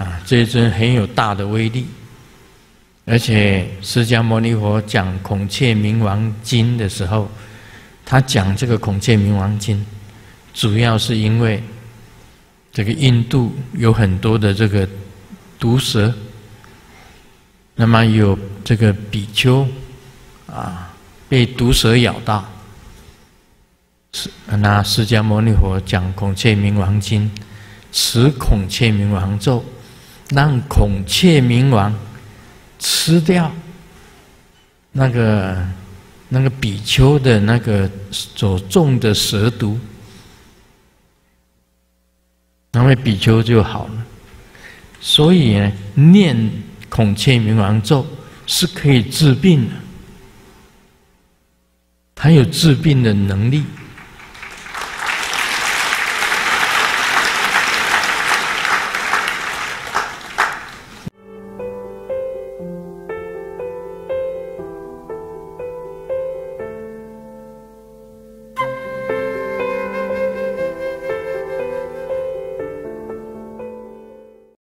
啊，这一尊很有大的威力。而且释迦牟尼佛讲《孔雀明王经》的时候，他讲这个《孔雀明王经》，主要是因为这个印度有很多的这个毒蛇，那么有这个比丘啊被毒蛇咬到，是那释迦牟尼佛讲《孔雀明王经》，持孔雀明王咒，让孔雀明王。吃掉那个那个比丘的那个所中的蛇毒，那位比丘就好了。所以呢，念孔雀明王咒是可以治病的，它有治病的能力。